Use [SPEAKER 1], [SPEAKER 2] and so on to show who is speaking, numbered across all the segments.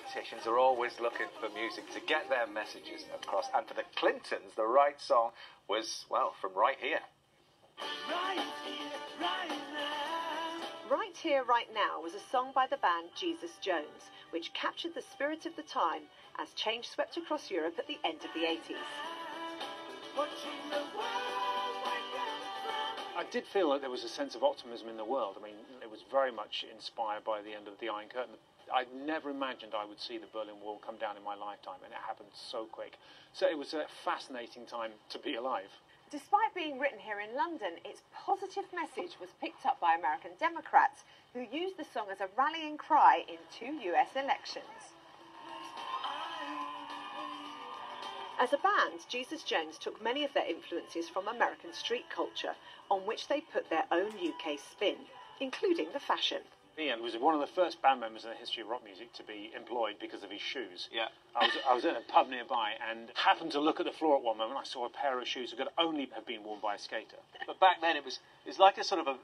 [SPEAKER 1] politicians are always looking for music to get their messages across. And for the Clintons, the right song was, well, from right here.
[SPEAKER 2] Right here, right now.
[SPEAKER 3] Right Here, Right Now was a song by the band Jesus Jones, which captured the spirit of the time as change swept across Europe at the end of the 80s.
[SPEAKER 2] Watching the world wake up
[SPEAKER 4] I did feel that there was a sense of optimism in the world. I mean, it was very much inspired by the end of the Iron Curtain. I never imagined I would see the Berlin Wall come down in my lifetime, and it happened so quick. So it was a fascinating time to be alive.
[SPEAKER 3] Despite being written here in London, its positive message was picked up by American Democrats, who used the song as a rallying cry in two US elections. As a band, Jesus Jones took many of their influences from American street culture, on which they put their own UK spin, including the fashion.
[SPEAKER 4] Iain was one of the first band members in the history of rock music to be employed because of his shoes.
[SPEAKER 1] Yeah.
[SPEAKER 4] I was, I was in a pub nearby and happened to look at the floor at one moment. I saw a pair of shoes that could only have been worn by a skater.
[SPEAKER 5] But back then, it was it was like a sort of a,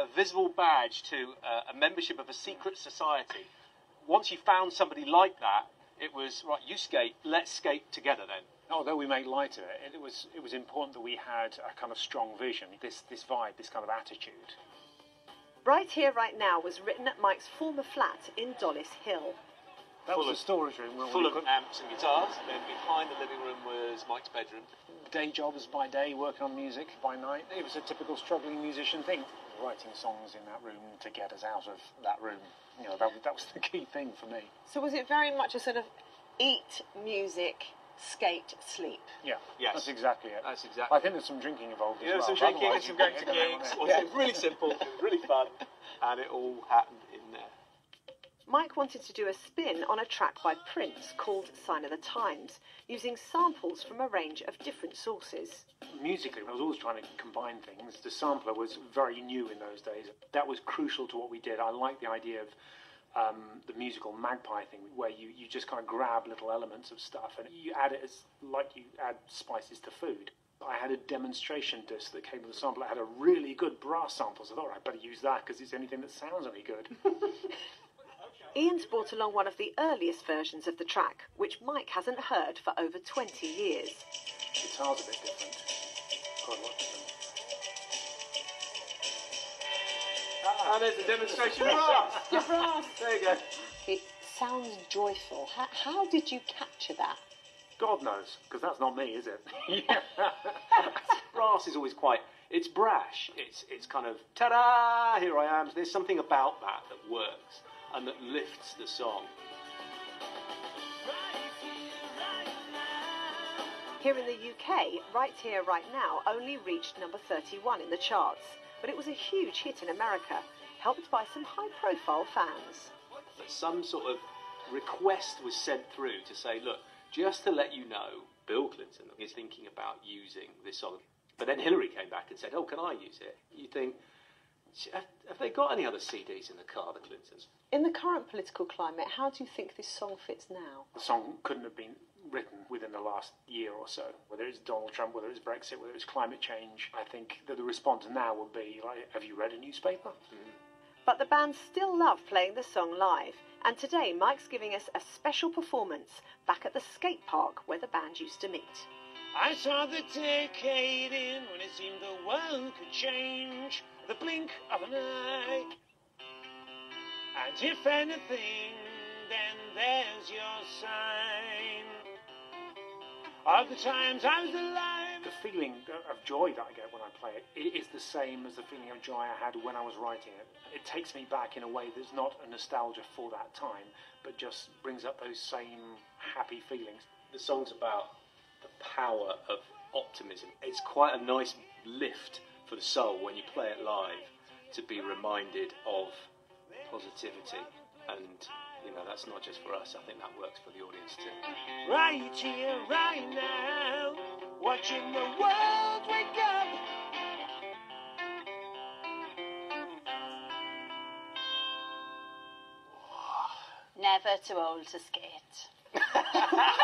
[SPEAKER 5] a, a visible badge to uh, a membership of a secret society. Once you found somebody like that, it was right. You skate. Let's skate together then.
[SPEAKER 4] Although we made light of it, it was it was important that we had a kind of strong vision, this this vibe, this kind of attitude.
[SPEAKER 3] Right Here, Right Now was written at Mike's former flat in Dollis Hill.
[SPEAKER 4] That
[SPEAKER 5] Full
[SPEAKER 4] was
[SPEAKER 5] of-
[SPEAKER 4] the storage room. where
[SPEAKER 5] Full
[SPEAKER 4] we
[SPEAKER 5] of
[SPEAKER 4] put
[SPEAKER 5] amps and guitars. And Then behind the living room was Mike's bedroom.
[SPEAKER 4] day jobs by day, working on music by night. It was a typical struggling musician thing. Writing songs in that room to get us out of that room. You know, that, that was the key thing for me.
[SPEAKER 3] So was it very much a sort of eat music, skate, sleep?
[SPEAKER 4] Yeah,
[SPEAKER 5] Yes.
[SPEAKER 4] that's exactly it.
[SPEAKER 5] That's exactly.
[SPEAKER 4] I think there's some drinking involved as
[SPEAKER 5] Yeah,
[SPEAKER 4] well.
[SPEAKER 5] some drinking and
[SPEAKER 4] Otherwise
[SPEAKER 5] some going to
[SPEAKER 4] get
[SPEAKER 5] gigs.
[SPEAKER 4] on
[SPEAKER 5] It
[SPEAKER 4] it.
[SPEAKER 5] really simple. It really fun, and it all happened in there.
[SPEAKER 3] Mike wanted to do a spin on a track by Prince called Sign of the Times, using samples from a range of different sources.
[SPEAKER 4] Musically, I was always trying to combine things. The sampler was very new in those days. That was crucial to what we did. I like the idea of um, the musical magpie thing, where you, you just kind of grab little elements of stuff and you add it as like you add spices to food. I had a demonstration disc that came with a sample. It had a really good brass sample, so I thought I'd better use that because it's anything that sounds any good.
[SPEAKER 3] Iain's brought along one of the earliest versions of the track, which Mike hasn't heard for over 20 years.
[SPEAKER 4] Guitar's a bit different. Quite a lot different.
[SPEAKER 5] And there's a demonstration brass.
[SPEAKER 3] brass.
[SPEAKER 5] There you go.
[SPEAKER 3] It sounds joyful. How, how did you capture that?
[SPEAKER 4] God knows, because that's not me, is it?
[SPEAKER 5] brass is always quite. It's brash. It's it's kind of ta-da! Here I am. There's something about that that works and that lifts the song.
[SPEAKER 3] Here in the UK, Right Here, Right Now only reached number 31 in the charts, but it was a huge hit in America, helped by some high profile fans.
[SPEAKER 5] That some sort of request was sent through to say, look, just to let you know, Bill Clinton is thinking about using this song. But then Hillary came back and said, oh, can I use it? You think, have, have they got any other CDs in the car, the Clintons?
[SPEAKER 3] In the current political climate, how do you think this song fits now?
[SPEAKER 4] the song couldn't have been written within the last year or so. Whether it's Donald Trump, whether it's Brexit, whether it's climate change, I think that the response now would be like, "Have you read a newspaper?" Mm-hmm.
[SPEAKER 3] But the band still love playing the song live, and today Mike's giving us a special performance back at the skate park where the band used to meet.
[SPEAKER 4] I saw the decade in when it seemed the world could change the blink of an eye. And if anything, then there's your sign of the times I was alive. The feeling of joy that I get when I play it i- is the same as the feeling of joy I had when I was writing it. It takes me back in a way that's not a nostalgia for that time, but just brings up those same happy feelings.
[SPEAKER 5] The song's about the power of optimism. It's quite a nice lift for the soul when you play it live to be reminded of positivity. And, you know, that's not just for us, I think that works for the audience too.
[SPEAKER 4] Right here, right now, watching the world wake up.
[SPEAKER 6] Never too old to skate.